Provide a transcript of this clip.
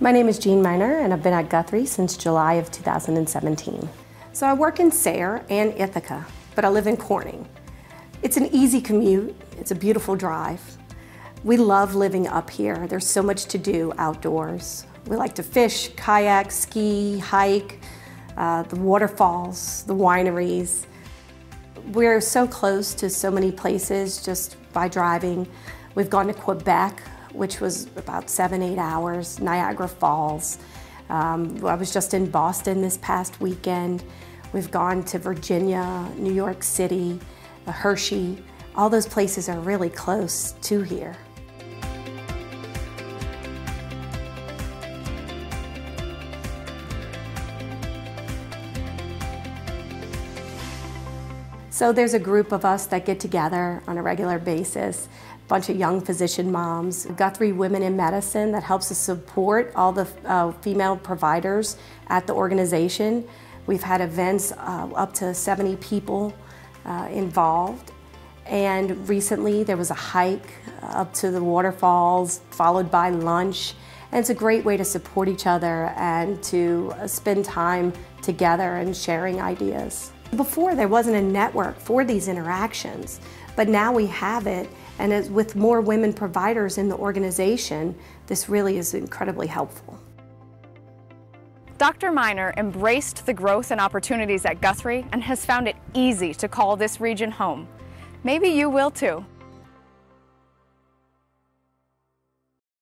My name is Jean Miner and I've been at Guthrie since July of 2017. So I work in Sayre and Ithaca, but I live in Corning. It's an easy commute, it's a beautiful drive. We love living up here. There's so much to do outdoors. We like to fish, kayak, ski, hike, uh, the waterfalls, the wineries. We're so close to so many places just by driving. We've gone to Quebec, which was about seven, eight hours, Niagara Falls. Um, I was just in Boston this past weekend. We've gone to Virginia, New York City, Hershey. All those places are really close to here. So there's a group of us that get together on a regular basis, a bunch of young physician moms, Guthrie Women in Medicine that helps us support all the uh, female providers at the organization. We've had events uh, up to 70 people uh, involved. And recently there was a hike up to the waterfalls, followed by lunch. And it's a great way to support each other and to spend time together and sharing ideas. Before there wasn't a network for these interactions, but now we have it and as with more women providers in the organization, this really is incredibly helpful. Dr. Miner embraced the growth and opportunities at Guthrie and has found it easy to call this region home. Maybe you will too.